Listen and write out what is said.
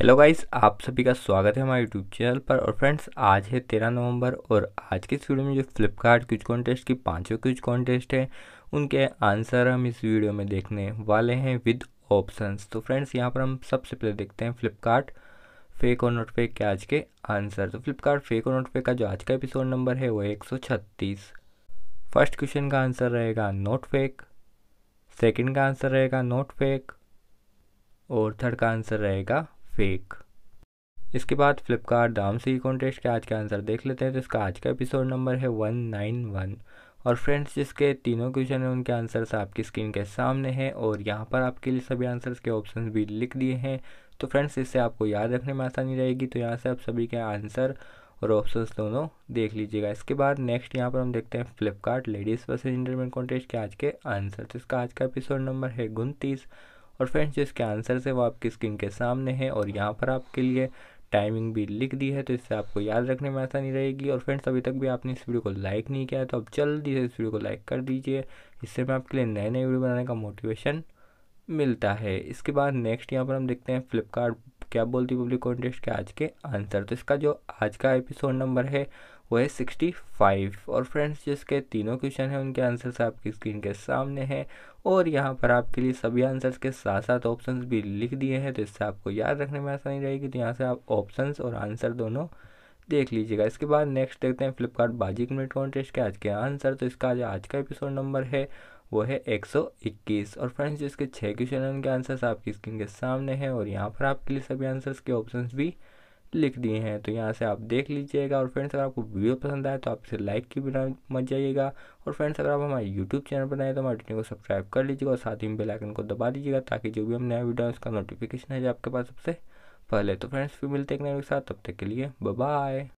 Hello guys आप सभी का स्वागत है हमारे यूट्यूब चैनल पर। और फ्रेंड्स आज है तेरह नवंबर और आज के इस वीडियो में जो फ्लिपकार्ट क्विज कॉन्टेस्ट की पाँचों क्विज कॉन्टेस्ट है, उनके आंसर हम इस वीडियो में देखने वाले हैं विद ऑप्शंस तो फ्रेंड्स यहाँ पर हम सबसे पहले देखते हैं फ्लिपकार्ट फेक और नोट फेक के आज के आंसर तो फ्लिपकार्ट फेक और नोट फेक का जो आज का एपिसोड नंबर है, वो एक फ़र्स्ट क्वेश्चन का आंसर रहेगा नोट फेक सेकेंड का आंसर रहेगा नोट फेक और थर्ड का आंसर रहेगा फेक इसके बाद फ्लिपकार्ट दाम से कॉन्टेस्ट के आज का आंसर देख लेते हैं। तो इसका आज का एपिसोड नंबर है वन नाइन वन और फ्रेंड्स जिसके तीनों क्वेश्चन हैं। उनके आंसर्स आपकी स्क्रीन के सामने हैं। और यहाँ पर आपके लिए सभी आंसर्स के ऑप्शन भी लिख दिए हैं। तो फ्रेंड्स इससे आपको याद रखने में आसानी रहेगी। तो यहाँ से आप सभी के आंसर और ऑप्शंस दोनों देख लीजिएगा। इसके बाद नेक्स्ट यहाँ पर हम देखते हैं Flipkart ladies versus entertainment contest के आज के आंसर तो इसका आज का एपिसोड नंबर है उनतीस। और फ्रेंड्स जो इसके आंसर्स है वो आपकी स्क्रीन के सामने है और यहाँ पर आपके लिए टाइमिंग भी लिख दी है तो इससे आपको याद रखने में आसानी रहेगी। और फ्रेंड्स अभी तक भी आपने इस वीडियो को लाइक नहीं किया है तो आप जल्दी से इस वीडियो को लाइक कर दीजिए। इससे मैं आपके लिए नए नए वीडियो बनाने का मोटिवेशन मिलता है। इसके बाद नेक्स्ट यहाँ पर हम देखते हैं फ्लिपकार्ट क्या बोलती पब्लिक कॉन्टेस्ट के आज के आंसर तो इसका जो आज का एपिसोड नंबर है, वो है सिक्सटी फाइव और फ्रेंड्स जिसके तीनों क्वेश्चन हैं, उनके आंसर्स आपकी स्क्रीन के सामने हैं। और यहाँ पर आपके लिए सभी आंसर्स के साथ साथ ऑप्शंस भी लिख दिए हैं तो इससे आपको याद रखने में आसानी रहेगी। तो यहाँ से आप ऑप्शंस और आंसर दोनों देख लीजिएगा। इसके बाद नेक्स्ट देखते हैं फ्लिपकार्ट बाजी मिनट कॉन्टेस्ट के आज के आंसर तो इसका जो आज का एपिसोड नंबर है वो है 121 और फ्रेंड्स जिसके छः क्वेश्चन उनके आंसर्स आपकी स्क्रीन के सामने हैं और यहाँ पर आपके लिए सभी आंसर्स के ऑप्शंस भी लिख दिए हैं। तो यहाँ से आप देख लीजिएगा और फ्रेंड्स अगर आपको वीडियो पसंद आए तो आप इसे लाइक की बिना मत जाइएगा। और फ्रेंड्स अगर आप हमारे यूट्यूब चैनल पर आए तो हमारे चैनल को सब्सक्राइब कर लीजिएगा और साथ ही बेल आइकन को दबा दीजिएगा ताकि जो भी हम नया वीडियो उसका नोटिफिकेशन है जो आपके पास सबसे पहले। तो फ्रेंड्स फिर मिलते हैं एक नए के साथ। तब तक के लिए बाय